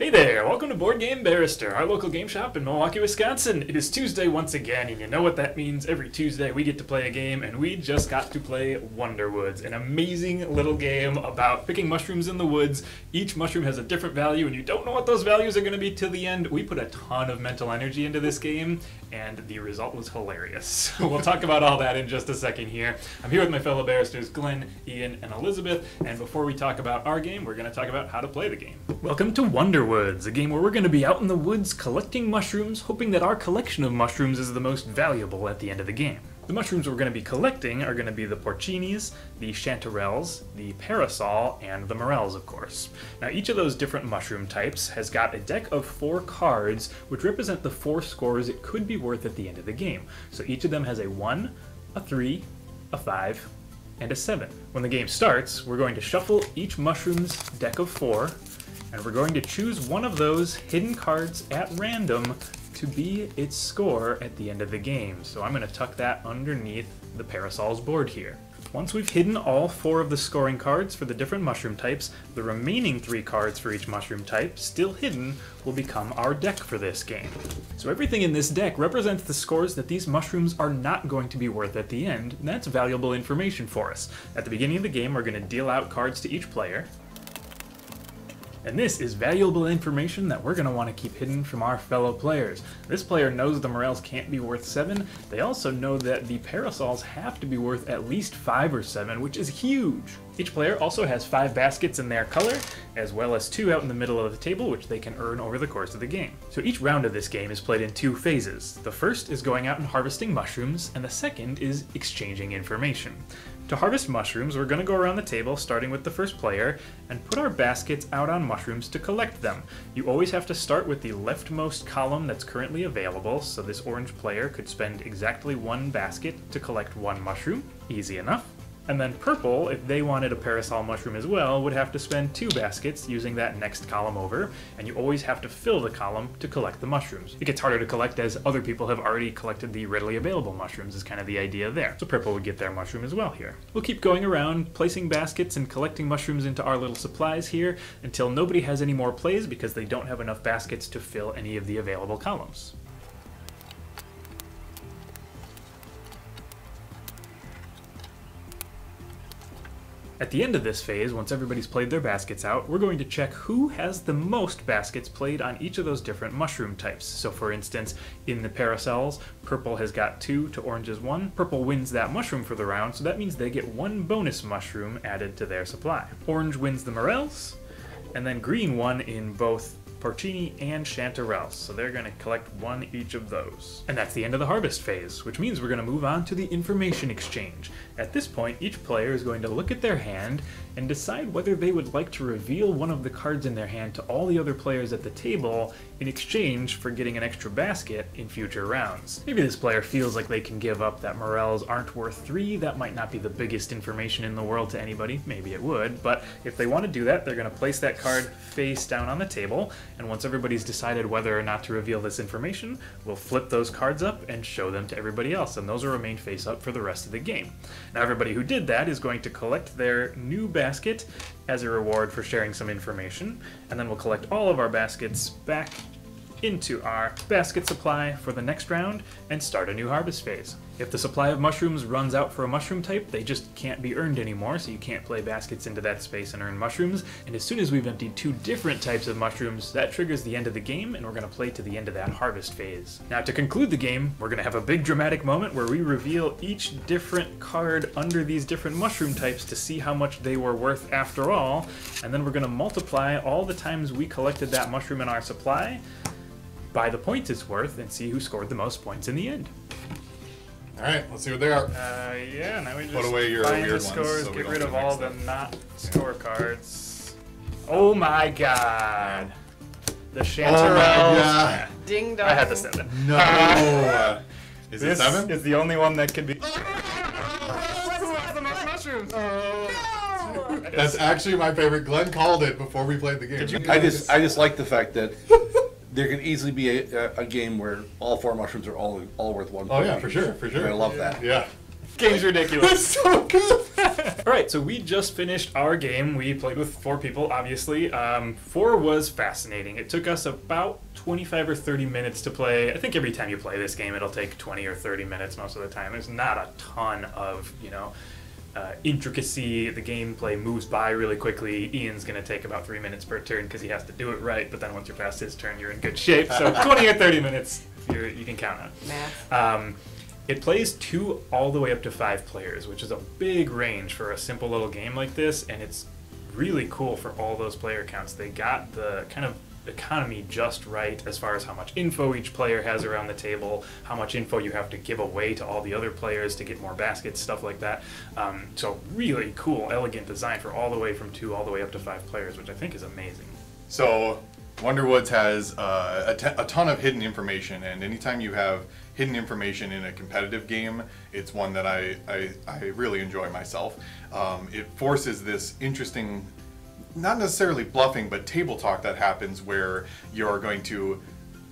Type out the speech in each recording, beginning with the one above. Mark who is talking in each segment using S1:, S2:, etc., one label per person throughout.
S1: Hey there, welcome to Board Game Barrister, our local game shop in Milwaukee, Wisconsin. It is Tuesday once again, and you know what that means. Every Tuesday we get to play a game, and we just got to play Wonder Woods, an amazing little game about picking mushrooms in the woods. Each mushroom has a different value, and you don't know what those values are going to be till the end. We put a ton of mental energy into this game, and the result was hilarious. So we'll talk about all that in just a second here. I'm here with my fellow barristers, Glenn, Ian, and Elizabeth, and before we talk about our game, we're going to talk about how to play the game. Welcome to Wonderwoods. Woods, a game where we're going to be out in the woods collecting mushrooms, hoping that our collection of mushrooms is the most valuable at the end of the game. The mushrooms we're going to be collecting are going to be the porcinis, the chanterelles, the parasol, and the morels, of course. Now, each of those different mushroom types has got a deck of four cards, which represent the four scores it could be worth at the end of the game. So each of them has a 1, a 3, a 5, and a 7. When the game starts, we're going to shuffle each mushroom's deck of four, and we're going to choose one of those hidden cards at random to be its score at the end of the game. So I'm going to tuck that underneath the Parasol's board here. Once we've hidden all four of the scoring cards for the different mushroom types, the remaining three cards for each mushroom type, still hidden, will become our deck for this game. So everything in this deck represents the scores that these mushrooms are not going to be worth at the end, and that's valuable information for us. At the beginning of the game, we're going to deal out cards to each player, and this is valuable information that we're going to want to keep hidden from our fellow players. This player knows the Morels can't be worth 7. They also know that the Parasols have to be worth at least 5 or 7, which is huge. Each player also has 5 baskets in their color, as well as 2 out in the middle of the table, which they can earn over the course of the game. So each round of this game is played in two phases. The first is going out and harvesting mushrooms, and the second is exchanging information. To harvest mushrooms, we're going to go around the table, starting with the first player, and put our baskets out on mushrooms to collect them. You always have to start with the leftmost column that's currently available, so this orange player could spend exactly one basket to collect one mushroom. Easy enough. And then purple, if they wanted a parasol mushroom as well, would have to spend two baskets using that next column over, and you always have to fill the column to collect the mushrooms. It gets harder to collect as other people have already collected the readily available mushrooms is kind of the idea there. So purple would get their mushroom as well here. We'll keep going around, placing baskets and collecting mushrooms into our little supplies here until nobody has any more plays because they don't have enough baskets to fill any of the available columns. At the end of this phase, once everybody's played their baskets out, we're going to check who has the most baskets played on each of those different mushroom types. So for instance, in the parasols, purple has got two to orange's one. Purple wins that mushroom for the round, so that means they get one bonus mushroom added to their supply. Orange wins the morels, and then green won in both Porcini, and Chanterelles, so they're going to collect one each of those. And that's the end of the harvest phase, which means we're going to move on to the information exchange. At this point, each player is going to look at their hand and decide whether they would like to reveal one of the cards in their hand to all the other players at the table in exchange for getting an extra basket in future rounds. Maybe this player feels like they can give up that Morels aren't worth 3, that might not be the biggest information in the world to anybody, maybe it would, but if they want to do that, they're going to place that card face down on the table, and once everybody's decided whether or not to reveal this information, we'll flip those cards up and show them to everybody else, and those will remain face up for the rest of the game. Now everybody who did that is going to collect their new basket as a reward for sharing some information, and then we'll collect all of our baskets back into our basket supply for the next round and start a new harvest phase. If the supply of mushrooms runs out for a mushroom type, they just can't be earned anymore, so you can't play baskets into that space and earn mushrooms. And as soon as we've emptied two different types of mushrooms, that triggers the end of the game, and we're to play to the end of that harvest phase. Now, to conclude the game, we're to have a big dramatic moment where we reveal each different card under these different mushroom types to see how much they were worth after all, and then we're to multiply all the times we collected that mushroom in our supply by the points it's worth and see who scored the most points in the end.
S2: All right, let's see what they are.
S1: Uh, yeah, now we just
S2: Put away your
S1: find
S2: weird
S1: the
S2: ones
S1: scores,
S2: so
S1: get rid of all
S2: mixed
S1: the
S2: up.
S1: not scorecards. Oh my god. The
S2: Oh
S1: Chanterelles.
S2: my god.
S3: Ding dong.
S1: I had the seven.
S2: No. Uh, Is it
S1: This
S2: seven?
S1: is the only one that could be. Who has the most mushrooms?
S2: That's actually my favorite. Glenn called it before we played the game.
S4: I just I just like the fact that there can easily be a, a, a game where all four mushrooms are all all worth one.
S2: Oh
S4: point
S2: yeah, for
S4: each.
S2: sure, for sure.
S4: I love that.
S2: Yeah.
S1: Game's ridiculous.
S2: That's so good.
S1: All All right, so we just finished our game. We played with four people, obviously. Um, four was fascinating. It took us about 25 or 30 minutes to play. I think every time you play this game, it'll take 20 or 30 minutes most of the time. There's not a ton of, you know, uh, intricacy. The gameplay moves by really quickly. Ian's going to take about three minutes per turn because he has to do it right, but then once you're past his turn, you're in good shape. So 20 or 30 minutes, you're, you can count on.
S3: Math.
S1: Um, it plays two all the way up to five players, which is a big range for a simple little game like this, and it's really cool for all those player counts. They got the kind of economy just right as far as how much info each player has around the table, how much info you have to give away to all the other players to get more baskets, stuff like that. Um, so really cool, elegant design for all the way from two all the way up to five players, which I think is amazing.
S2: So, Wonder Woods has uh, a, ton of hidden information, and anytime you have hidden information in a competitive game, it's one that I, I, I really enjoy myself. Um, it forces this interesting, not necessarily bluffing, but table talk that happens where you're going to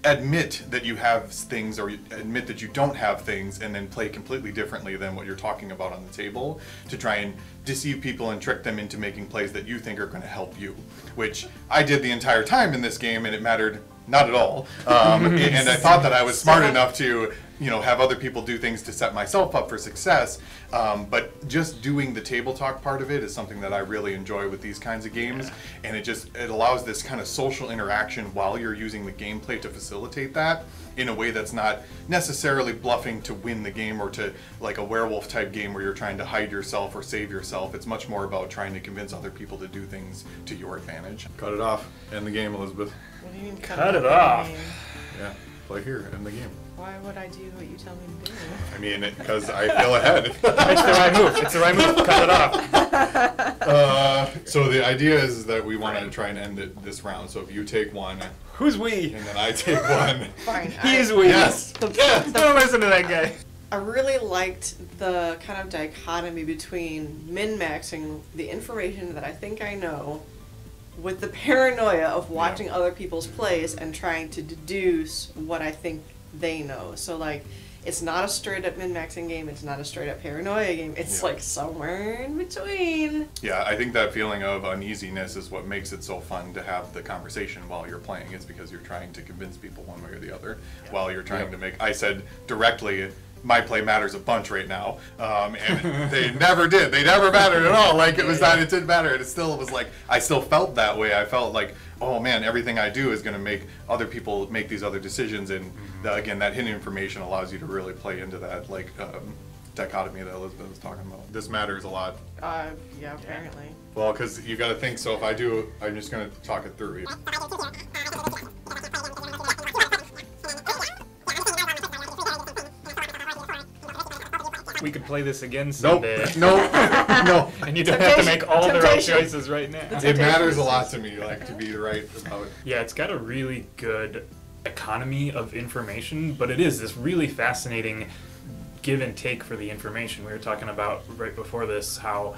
S2: admit that you have things or admit that you don't have things and then play completely differently than what you're talking about on the table to try and deceive people and trick them into making plays that you think are going to help you which i did the entire time in this game and it mattered not at all. Um, and i thought that i was smart enough to you know have other people do things to set myself up for success. Um, but just doing the table talk part of it is something that i really enjoy with these kinds of games. And it just it allows this kind of social interaction while you're using the gameplay to facilitate that in a way that's not necessarily bluffing to win the game or to like a werewolf type game where you're trying to hide yourself or save yourself. It's much more about trying to convince other people to do things to your advantage. Cut it off. End the game elizabeth.
S3: What do you mean
S1: Cut it
S3: the
S1: off.
S3: game?
S2: yeah. Play here. End the game
S3: Why would I do what you tell me to do?
S2: i mean because i feel ahead
S1: It's the right move. It's the right move. Cut it off.
S2: Uh, so the idea is that we want to try and end it this round. So if you take one,
S1: Who's we?
S2: and then I take one.
S3: Fine.
S1: He's
S3: I,
S1: we.
S2: Yes.
S3: the,
S1: Don't listen to that guy.
S3: I really liked the kind of dichotomy between min maxing the information that I think I know with the paranoia of watching other people's plays and trying to deduce what I think they know. So, like, it's not a straight up min maxing game, it's not a straight up paranoia game, it's
S2: Yeah.
S3: like somewhere in between.
S2: Yeah, I think that feeling of uneasiness is what makes it so fun to have the conversation while you're playing. It's because you're trying to convince people one way or the other while you're trying
S4: Yep.
S2: to make. I said directly. My play matters a bunch right now, um, and they never did. They never mattered at all. Like it was that it didn't matter, and it still was like I still felt that way. I felt like, oh man, everything I do is going to make other people make these other decisions, and the, again, that hidden information allows you to really play into that like um, dichotomy that Elizabeth was talking about. This matters a lot
S3: Uh, yeah, apparently.
S2: well, because you got to think. So if I do, I'm just going to talk it through.
S1: We could play this again
S2: Nope.
S1: someday.
S2: No. No.
S1: And you don't have to make all the right choices right now.
S2: It matters a lot to me, like to be right about.
S1: Yeah, it's got a really good economy of information, but it is this really fascinating give and take for the information. We were talking about right before this how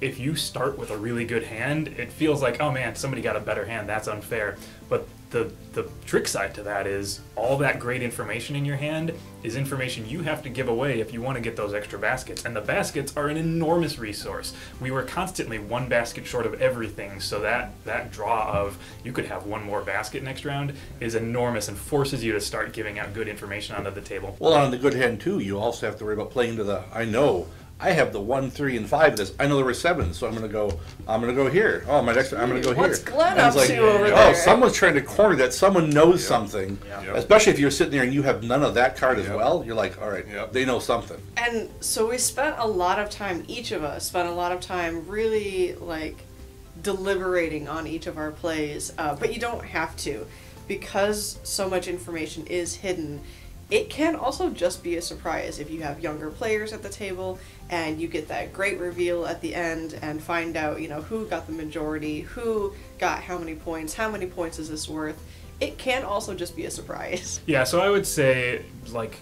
S1: if you start with a really good hand, it feels like, oh man, somebody got a better hand, that's unfair. But the the trick side to that is all that great information in your hand is information you have to give away if you want to get those extra baskets. And the baskets are an enormous resource. We were constantly one basket short of everything, so that that draw of you could have one more basket next round is enormous and forces you to start giving out good information onto the table.
S4: Well, on the good hand too, you also have to worry about playing to the. I know I have the one, three, and five. of This I know there were seven, so I'm gonna go. I'm gonna go here. Oh, my next. I'm gonna go here.
S3: What's Glenn
S4: And it's
S3: up to over
S4: oh,
S3: there?
S4: someone's trying to corner that. Someone knows something.
S1: Yeah.
S2: Yep.
S4: Especially if you're sitting there and you have none of that card as
S2: Yep.
S4: well. You're like, all right,
S2: Yep.
S4: they know something.
S3: And so we spent a lot of time, each of us spent a lot of time really like deliberating on each of our plays. Uh, but you don't have to. Because so much information is hidden, it can also just be a surprise if you have younger players at the table and you get that great reveal at the end and find out, you know, who got the majority, who got how many points, how many points is this worth. It can also just be a surprise.
S1: Yeah, so I would say like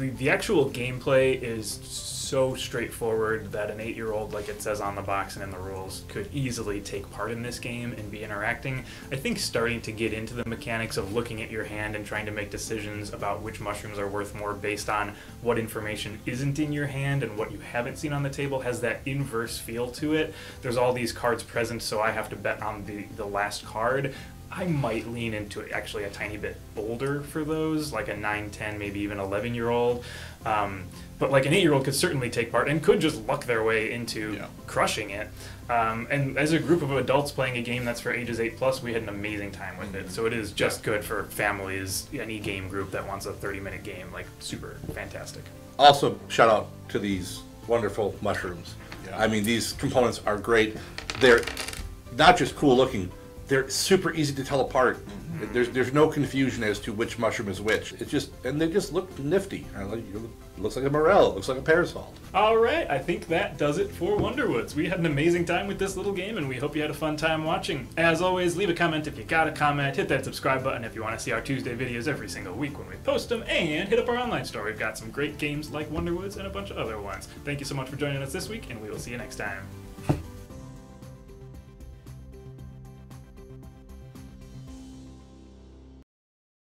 S1: the, the actual gameplay is so straightforward that an eight year old, like it says on the box and in the rules, could easily take part in this game and be interacting. I think starting to get into the mechanics of looking at your hand and trying to make decisions about which mushrooms are worth more based on what information isn't in your hand and what you haven't seen on the table has that inverse feel to it. There's all these cards present, so I have to bet on the, the last card. I might lean into it actually a tiny bit bolder for those, like a 9, 10, maybe even 11 year old. Um, but like an 8 year old could certainly take part and could just luck their way into
S2: Yeah.
S1: crushing it. Um, and as a group of adults playing a game that's for ages 8 plus, we had an amazing time with it. So it is just good for families, any game group that wants a 30 minute game. Like, super fantastic.
S4: Also, shout out to these wonderful mushrooms.
S2: Yeah.
S4: I mean, these components are great. They're not just cool looking; they're super easy to tell apart. There's there's no confusion as to which mushroom is which. It's just and they just look nifty. It looks like a morel. Looks like a parasol.
S1: All right, I think that does it for Wonder Woods. We had an amazing time with this little game, and we hope you had a fun time watching. As always, leave a comment if you got a comment, hit that subscribe button if you want to see our Tuesday videos every single week when we post them, and hit up our online store. We've got some great games like Wonder Woods and a bunch of other ones. Thank you so much for joining us this week, and we will see you next time.